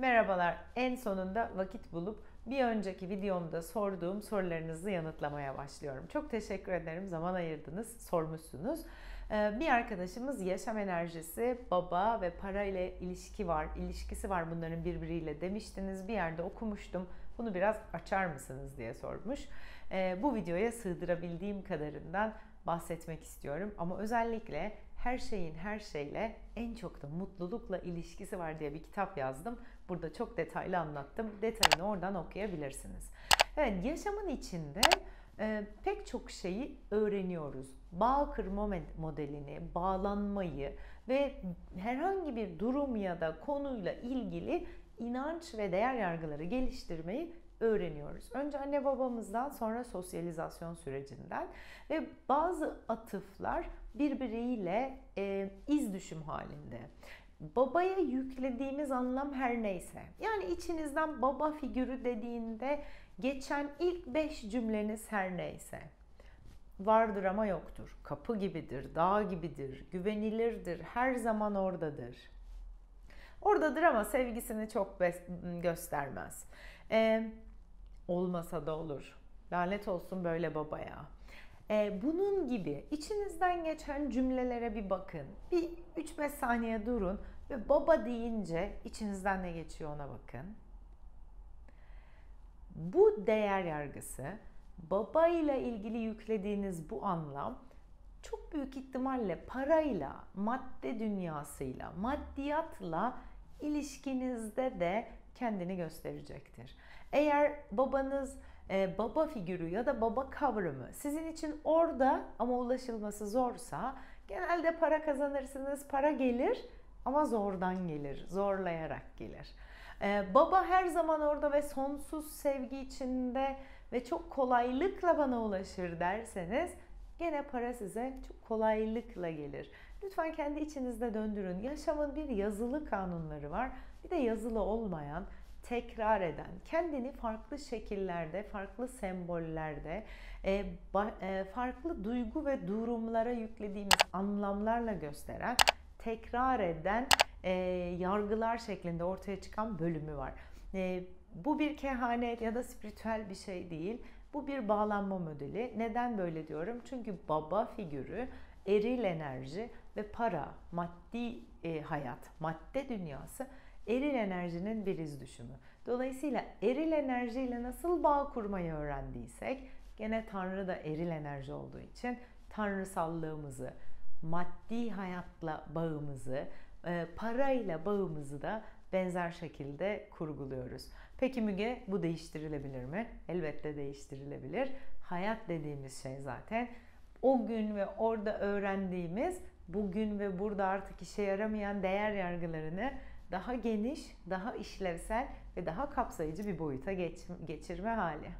Merhabalar. En sonunda vakit bulup bir önceki videomda sorduğum sorularınızı yanıtlamaya başlıyorum. Çok teşekkür ederim. Zaman ayırdınız, sormuşsunuz. Ee, bir arkadaşımız yaşam enerjisi, baba ve para ile ilişki var, ilişkisi var bunların birbiriyle demiştiniz. Bir yerde okumuştum. Bunu biraz açar mısınız diye sormuş. Ee, bu videoya sığdırabildiğim kadarından bahsetmek istiyorum. Ama özellikle her şeyin her şeyle en çok da mutlulukla ilişkisi var diye bir kitap yazdım. Burada çok detaylı anlattım. Detayını oradan okuyabilirsiniz. Evet, yaşamın içinde e, pek çok şeyi öğreniyoruz. Bağ kırma modelini, bağlanmayı ve herhangi bir durum ya da konuyla ilgili inanç ve değer yargıları geliştirmeyi öğreniyoruz. Önce anne babamızdan sonra sosyalizasyon sürecinden ve bazı atıflar birbiriyle e, iz düşüm halinde. Babaya yüklediğimiz anlam her neyse. Yani içinizden baba figürü dediğinde geçen ilk beş cümleniz her neyse. Vardır ama yoktur. Kapı gibidir, dağ gibidir, güvenilirdir, her zaman oradadır. Oradadır ama sevgisini çok göstermez. Ee, olmasa da olur. Lanet olsun böyle babaya. Ee, bunun gibi içinizden geçen cümlelere bir bakın. Bir 3-5 saniye durun ve baba deyince içinizden ne geçiyor ona bakın. Bu değer yargısı, baba ile ilgili yüklediğiniz bu anlam çok büyük ihtimalle parayla, madde dünyasıyla, maddiyatla ilişkinizde de kendini gösterecektir. Eğer babanız e, baba figürü ya da baba kavramı sizin için orada ama ulaşılması zorsa genelde para kazanırsınız, para gelir ama zordan gelir, zorlayarak gelir. Ee, baba her zaman orada ve sonsuz sevgi içinde ve çok kolaylıkla bana ulaşır derseniz gene para size çok kolaylıkla gelir. Lütfen kendi içinizde döndürün. Yaşamın bir yazılı kanunları var. Bir de yazılı olmayan tekrar eden, kendini farklı şekillerde, farklı sembollerde, e, e, farklı duygu ve durumlara yüklediğimiz anlamlarla gösteren, tekrar eden e, yargılar şeklinde ortaya çıkan bölümü var. Bu bir kehanet ya da spiritüel bir şey değil. Bu bir bağlanma modeli. Neden böyle diyorum? Çünkü baba figürü, eril enerji ve para, maddi hayat, madde dünyası eril enerjinin bir iz düşümü. Dolayısıyla eril enerjiyle nasıl bağ kurmayı öğrendiysek gene Tanrı da eril enerji olduğu için tanrısallığımızı, maddi hayatla bağımızı, e, parayla bağımızı da benzer şekilde kurguluyoruz. Peki Müge bu değiştirilebilir mi? Elbette değiştirilebilir. Hayat dediğimiz şey zaten o gün ve orada öğrendiğimiz bugün ve burada artık işe yaramayan değer yargılarını daha geniş, daha işlevsel ve daha kapsayıcı bir boyuta geç, geçirme hali.